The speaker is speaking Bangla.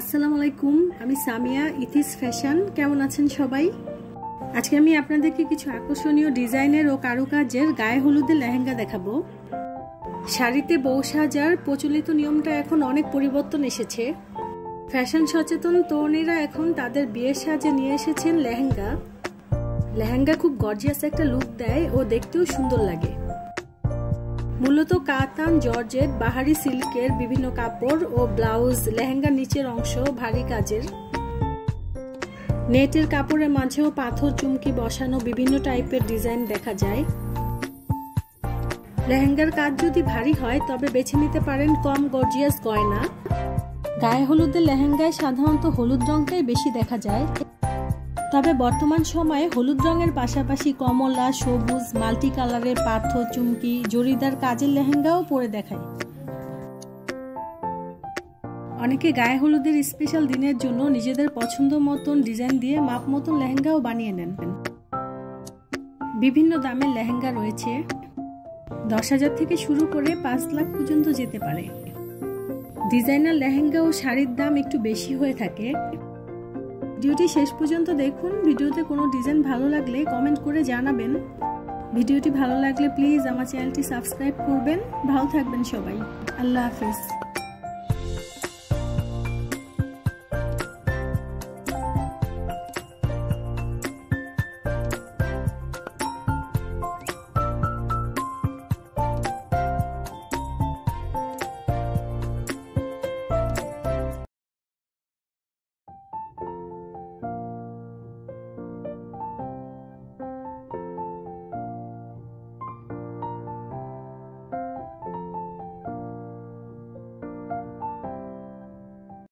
আসসালামু আলাইকুম, আমি সামিয়া ইথিস ফ্যাশন। কেমন আছেন সবাই? আজকে আমি আপনাদেরকে কিছু আকর্ষণীয় ডিজাইনের ও কারুকাজের গায়ে হলুদের লেহেঙ্গা দেখাবো। শাড়িতে বউ সাজার প্রচলিত নিয়মটা এখন অনেক পরিবর্তন এসেছে। ফ্যাশন সচেতন তরুণীরা এখন তাদের বিয়ের সাজে নিয়ে এসেছেন লেহেঙ্গা। লেহেঙ্গা খুব গর্জিয়াস একটা লুক দেয় ও দেখতেও সুন্দর লাগে। মূলত কাতান, জর্জেট, বাহারি সিল্কের বিভিন্ন কাপড় ও ব্লাউজ লেহেঙ্গার নিচের অংশ ভারী কাজের। নেটের কাপড়ের মাঝেও পাথর, চুমকি বসানো বিভিন্ন টাইপের ডিজাইন দেখা যায়। লেহেঙ্গার কাজ যদি ভারী হয়, তবে বেছে নিতে পারেন কম গর্জিয়াস গয়না। গায়ে হলুদের লেহেঙ্গায় সাধারণত হলুদ রংটাই বেশি দেখা যায়। তবে বর্তমান সময়ে হলুদ রঙের পাশাপাশি কমলা, সবুজ, মাল্টি কালারের পাথর, চুমকি, জরিদার কাজের লেহেঙ্গাও পরে দেখায়। অনেকে গায়ে হলুদের স্পেশাল দিনের জন্য নিজেদের পছন্দ মতন ডিজাইন দিয়ে মাপ মতন লেহেঙ্গাও বানিয়ে নেন। বিভিন্ন দামের লেহেঙ্গা রয়েছে। দশ হাজার থেকে শুরু করে পাঁচ লাখ পর্যন্ত যেতে পারে। ডিজাইনার লেহেঙ্গা ও শাড়ির দাম একটু বেশি হয়ে থাকে। ভিডিওটি শেষ পর্যন্ত দেখুন। ভিডিওতে কোনো ডিজাইন ভালো লাগলে কমেন্ট করে জানাবেন। ভিডিওটি ভালো লাগলে প্লিজ আমার চ্যানেলটি সাবস্ক্রাইব করবেন। ভালো থাকবেন সবাই। আল্লাহ হাফিজ।